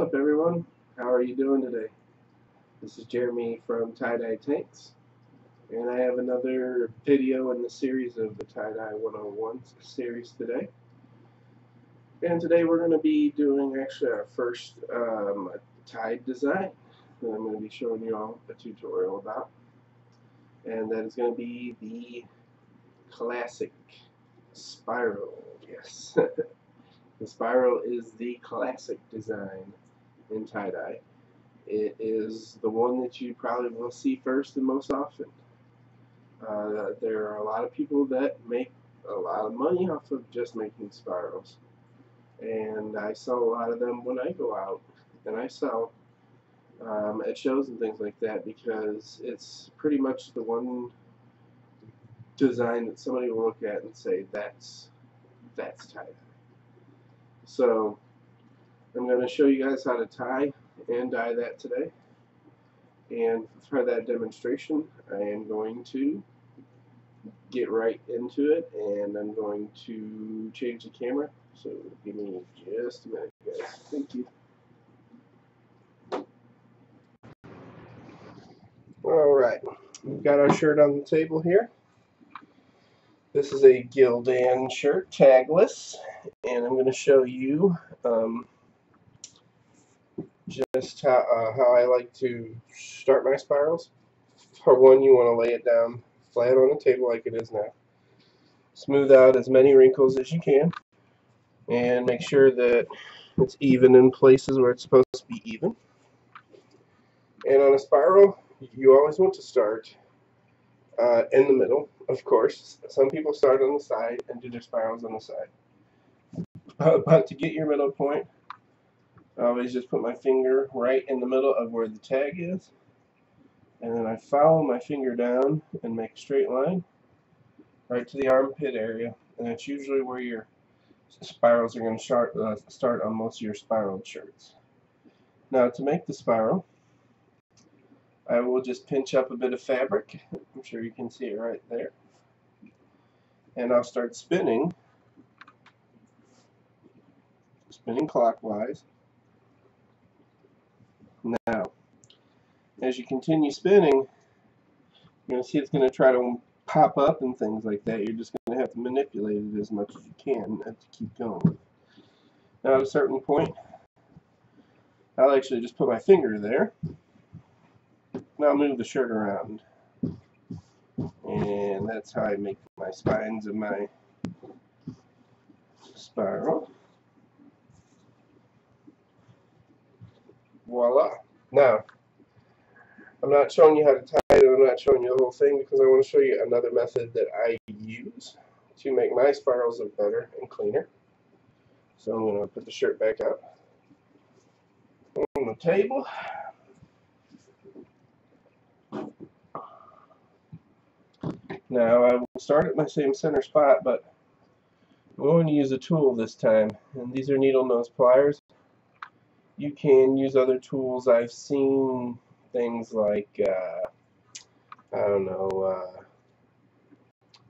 up everyone? How are you doing today? This is Jeremy from Tie Dye Tanks and I have another video in the series of the Tie Dye 101 series today. And today we're going to be doing actually our first um, tie design that I'm going to be showing you all a tutorial about. And that is going to be the classic spiral. Yes. the spiral is the classic design in tie-dye. It is the one that you probably will see first and most often. Uh, there are a lot of people that make a lot of money off of just making spirals. And I sell a lot of them when I go out and I sell um, at shows and things like that because it's pretty much the one design that somebody will look at and say that's that's tie dye. So I'm going to show you guys how to tie and dye that today. And for that demonstration, I am going to get right into it and I'm going to change the camera. So give me just a minute, guys. Thank you. Alright, we've got our shirt on the table here. This is a Gildan shirt, tagless, and I'm going to show you um, just how, uh, how I like to start my spirals. For one, you want to lay it down flat on the table like it is now. Smooth out as many wrinkles as you can and make sure that it's even in places where it's supposed to be even. And on a spiral, you always want to start uh, in the middle, of course. Some people start on the side and do their spirals on the side. Uh, but to get your middle point, I always just put my finger right in the middle of where the tag is. And then I follow my finger down and make a straight line right to the armpit area. And that's usually where your spirals are going to start, uh, start on most of your spiraled shirts. Now to make the spiral, I will just pinch up a bit of fabric. I'm sure you can see it right there. And I'll start spinning, spinning clockwise. Now, as you continue spinning, you're going to see it's going to try to pop up and things like that. You're just going to have to manipulate it as much as you can to keep going. Now at a certain point, I'll actually just put my finger there now move the shirt around. And that's how I make my spines of my spiral. Voila. Now, I'm not showing you how to tie it, I'm not showing you the whole thing because I want to show you another method that I use to make my spirals look better and cleaner. So I'm going to put the shirt back up on the table. Now I will start at my same center spot, but I'm going to use a tool this time, and these are needle nose pliers. You can use other tools. I've seen things like, uh, I don't know, uh,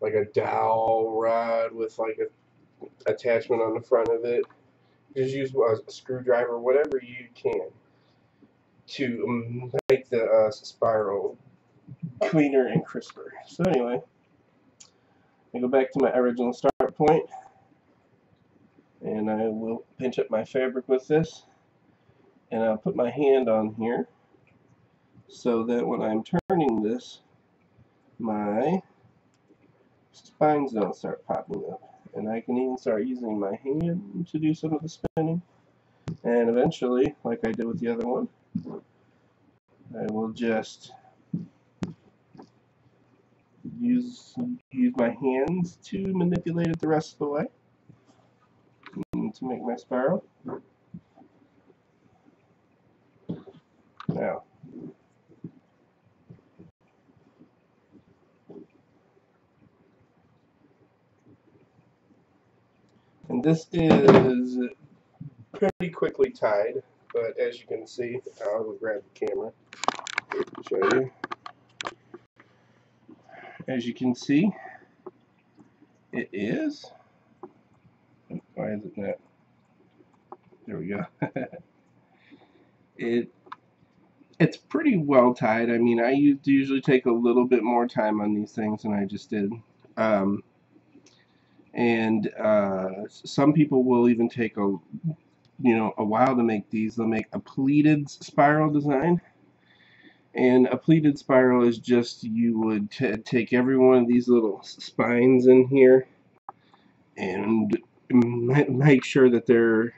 like a dowel rod with like a attachment on the front of it. Just use a screwdriver, whatever you can to make the uh, spiral cleaner and crisper. So anyway, I go back to my original start point and I will pinch up my fabric with this and I'll put my hand on here so that when I'm turning this my spines don't start popping up and I can even start using my hand to do some of the spinning and eventually like I did with the other one I will just use use my hands to manipulate it the rest of the way to make my spiral. Now, and this is pretty quickly tied, but as you can see, I'll grab the camera show you as you can see, it is. Why is it not? There we go. it it's pretty well tied. I mean, I usually take a little bit more time on these things than I just did. Um, and uh, some people will even take a you know a while to make these. They'll make a pleated spiral design. And a pleated spiral is just you would take every one of these little spines in here and make sure that they're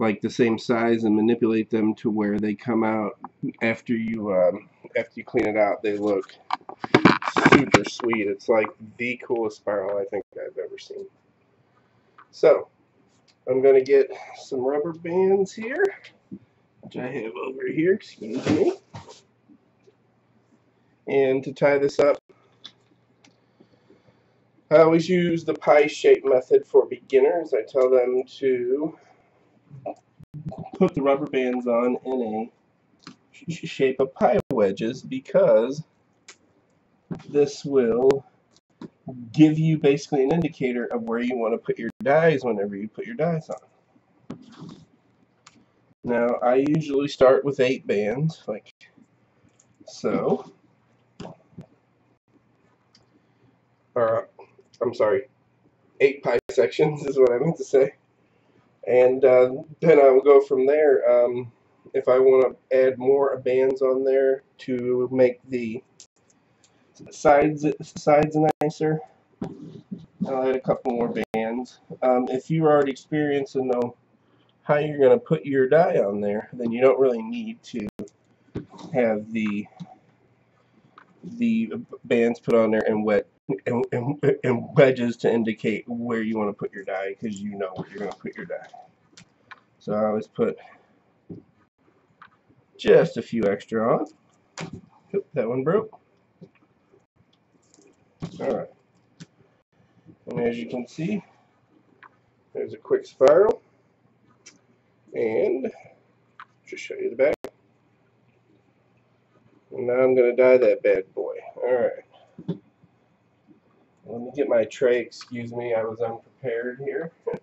like the same size and manipulate them to where they come out after you um, after you clean it out they look super sweet. It's like the coolest spiral I think I've ever seen. So I'm gonna get some rubber bands here which I have over here excuse me. And to tie this up I always use the pie shape method for beginners. I tell them to put the rubber bands on in a shape of pie wedges because this will give you basically an indicator of where you want to put your dyes whenever you put your dyes on. Now I usually start with eight bands like so or I'm sorry eight pie sections is what I meant to say and uh, then I will go from there. Um, if I want to add more bands on there to make the sides sides nicer, I'll add a couple more bands. Um, if you are already experienced and know how you're going to put your dye on there, then you don't really need to have the the bands put on there and wet and, and, wedges to indicate where you want to put your dye because you know where you're going to put your dye. So I always put just a few extra on. Oop, that one broke. Alright. And as you can see, there's a quick spiral. And just show you the back. And now I'm going to dye that bad boy. Alright. Let me get my tray. Excuse me, I was unprepared here.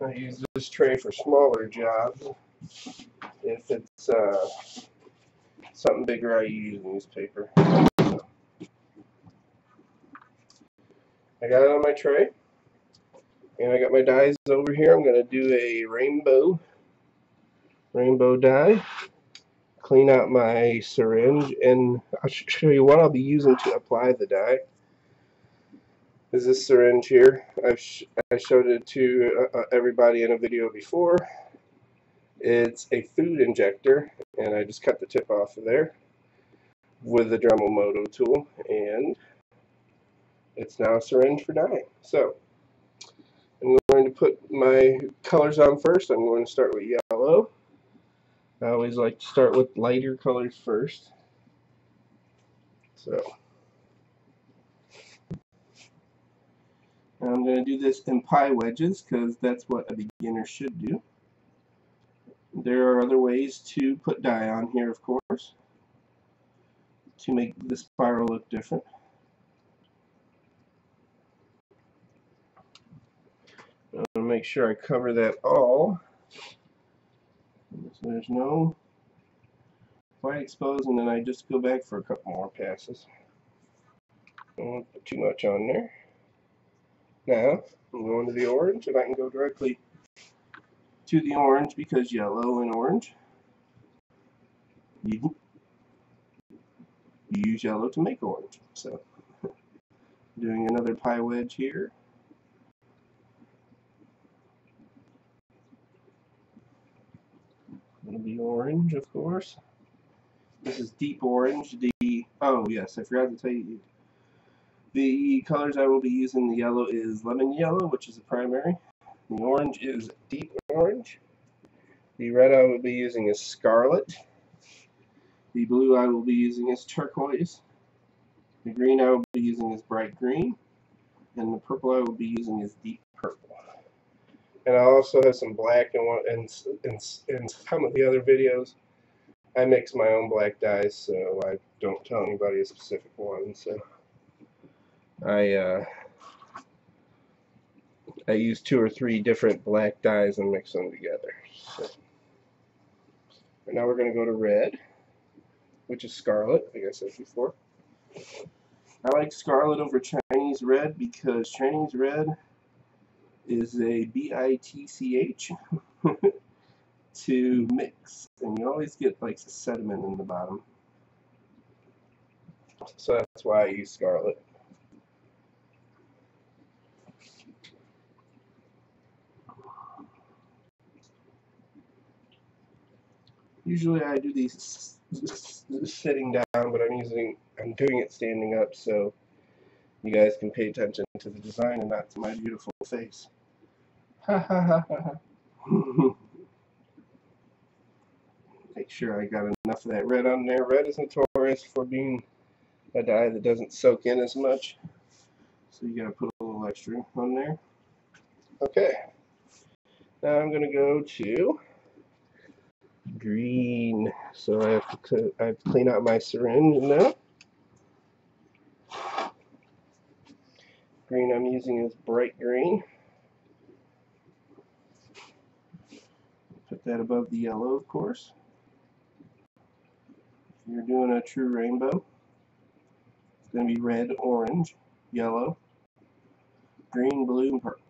I use this tray for smaller jobs. If it's uh, something bigger, I use newspaper. I got it on my tray. And I got my dyes over here. I'm going to do a rainbow rainbow dye Clean out my syringe and I'll show you what I'll be using to apply the dye. Is this syringe here. I've sh I showed it to uh, uh, everybody in a video before. It's a food injector and I just cut the tip off of there with the Dremel Moto tool and it's now a syringe for dyeing. So I'm going to put my colors on first. I'm going to start with yellow. I always like to start with lighter colors first. So I'm going to do this in pie wedges because that's what a beginner should do. There are other ways to put dye on here, of course, to make the spiral look different. I'm going to make sure I cover that all. So there's no quite exposed and then I just go back for a couple more passes. Don't want to put too much on there. Now I'm going to the orange and I can go directly to the orange because yellow and orange you, you use yellow to make orange. So doing another pie wedge here. It'll be orange, of course. This is deep orange. The oh yes, I forgot to tell you. The colors I will be using. The yellow is lemon yellow, which is the primary. The orange is deep orange. The red I will be using is scarlet. The blue I will be using is turquoise. The green I will be using is bright green. And the purple I will be using is deep purple and I also have some black in one in, in some of the other videos. I mix my own black dyes, so I don't tell anybody a specific one. So I uh, I use two or three different black dyes and mix them together. So, and now we're going to go to red, which is scarlet, like I said before. I like scarlet over Chinese red because Chinese red is a B-I-T-C-H to mix, and you always get like sediment in the bottom. So that's why I use scarlet. Usually I do these sitting down, but I'm using, I'm doing it standing up so you guys can pay attention to the design and not to my beautiful face. Make sure I got enough of that red on there. Red is notorious for being a dye that doesn't soak in as much. So you gotta put a little extra on there. Okay. Now I'm gonna go to green. So I have to, I have to clean out my syringe now. Green I'm using is bright green. Put that above the yellow, of course. If you're doing a true rainbow, it's going to be red, orange, yellow, green, blue, and purple.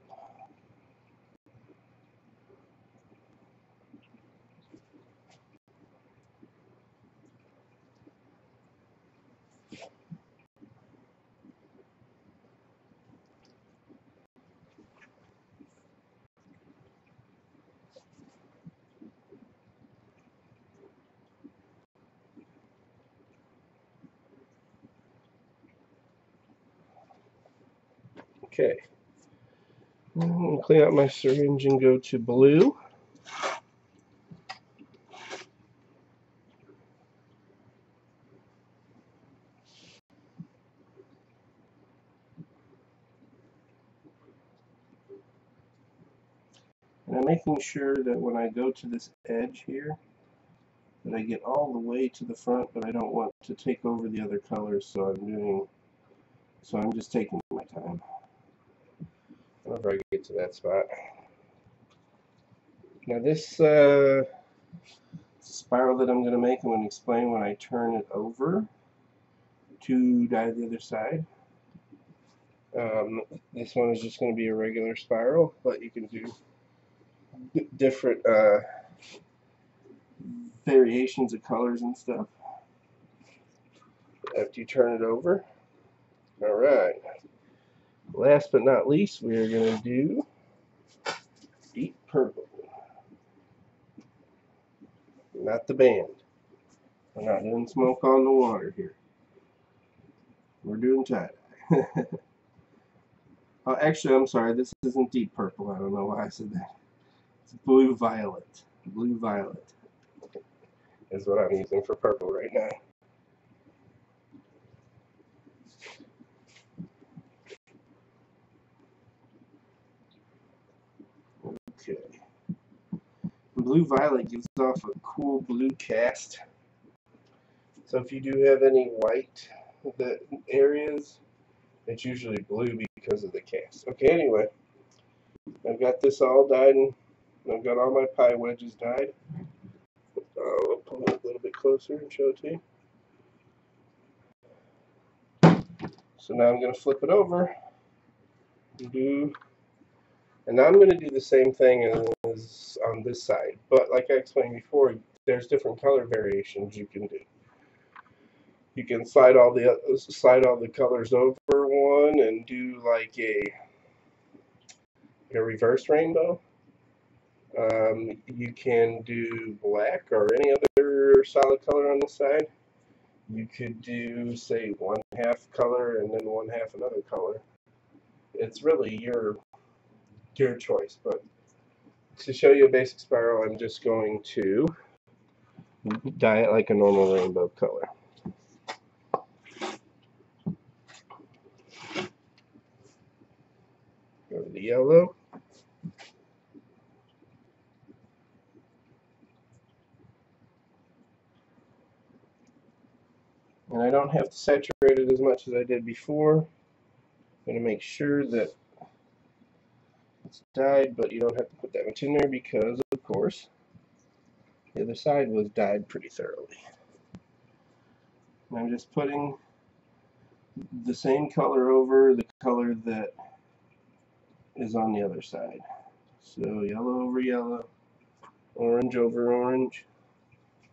Okay. Mm, clean out my syringe and go to blue. And I'm making sure that when I go to this edge here, that I get all the way to the front, but I don't want to take over the other colors, so I'm doing, so I'm just taking my time whenever I get to that spot. Now this uh, spiral that I'm going to make, I'm going to explain when I turn it over to dye the other side. Um, this one is just going to be a regular spiral, but you can do different uh, variations of colors and stuff after you turn it over. Alright. Last but not least, we are going to do Deep Purple. Not the band. We're not doing smoke on the water here. We're doing tie oh, actually, I'm sorry. This isn't Deep Purple. I don't know why I said that. It's Blue Violet. Blue Violet is what I'm using for purple right now. Okay. Blue Violet gives off a cool blue cast. So if you do have any white areas, it's usually blue because of the cast. Okay, anyway, I've got this all dyed and I've got all my pie wedges dyed. Oh, I'll pull it a little bit closer and show it to you. So now I'm going to flip it over and do and now I'm going to do the same thing as on this side. But like I explained before, there's different color variations you can do. You can slide all the slide all the colors over one and do like a a reverse rainbow. Um, you can do black or any other solid color on the side. You could do say one half color and then one half another color. It's really your your choice. But to show you a basic spiral, I'm just going to dye it like a normal rainbow color. Go to the yellow. And I don't have to saturate it as much as I did before. I'm going to make sure that it's dyed, but you don't have to put that much in there because, of course, the other side was dyed pretty thoroughly. And I'm just putting the same color over the color that is on the other side. So yellow over yellow, orange over orange,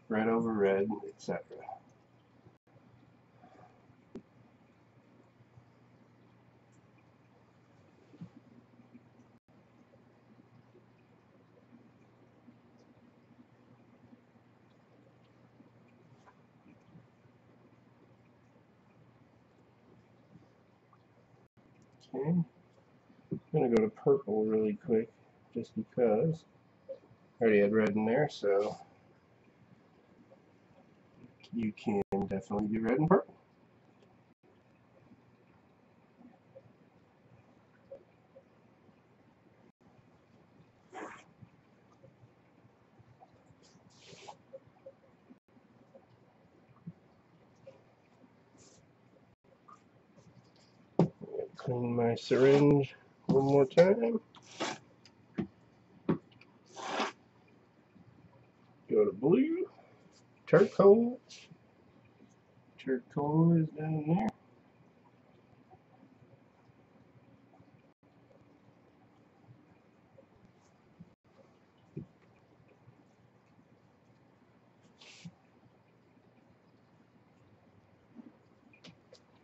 red over red, etc. I'm going to go to purple really quick just because I already had red in there, so you can definitely do red and purple. Clean syringe one more time. Go to blue, turquoise. Turquoise down there.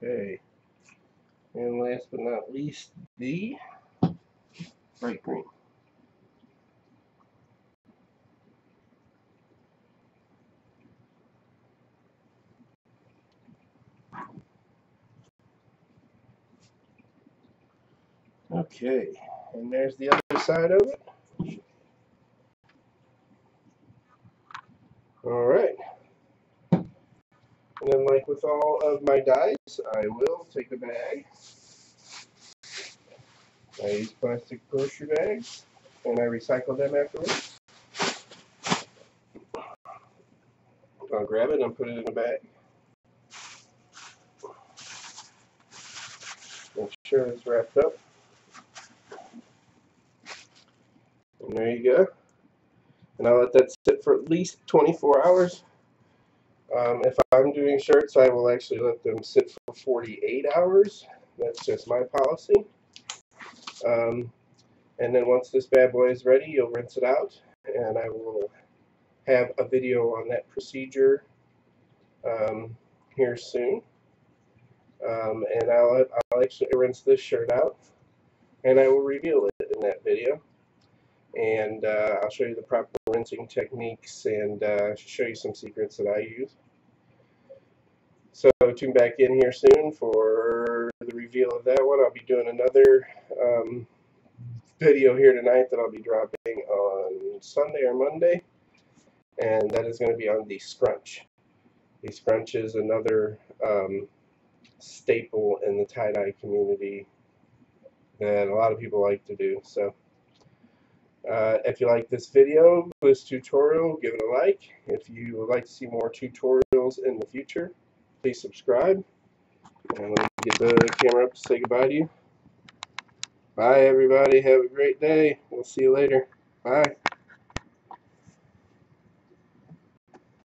Okay. Last but not least, the bright green. Okay, and there's the other side of it. Alright. And then like with all of my dyes, I will take a bag. I use plastic grocery bags and I recycle them afterwards. I'll grab it and put it in a bag. Make sure it's wrapped up. And there you go. And I'll let that sit for at least 24 hours. Um, if I'm doing shirts, I will actually let them sit for 48 hours. That's just my policy. Um, and then once this bad boy is ready, you'll rinse it out. And I will have a video on that procedure um, here soon. Um, and I'll, I'll actually rinse this shirt out. And I will reveal it in that video and uh, I'll show you the proper rinsing techniques and uh, show you some secrets that I use. So tune back in here soon for the reveal of that one. I'll be doing another um, video here tonight that I'll be dropping on Sunday or Monday and that is going to be on the scrunch. The scrunch is another um, staple in the tie-dye community that a lot of people like to do. So uh, if you like this video, this tutorial, give it a like. If you would like to see more tutorials in the future, please subscribe. And let me get the camera up to say goodbye to you. Bye, everybody. Have a great day. We'll see you later. Bye.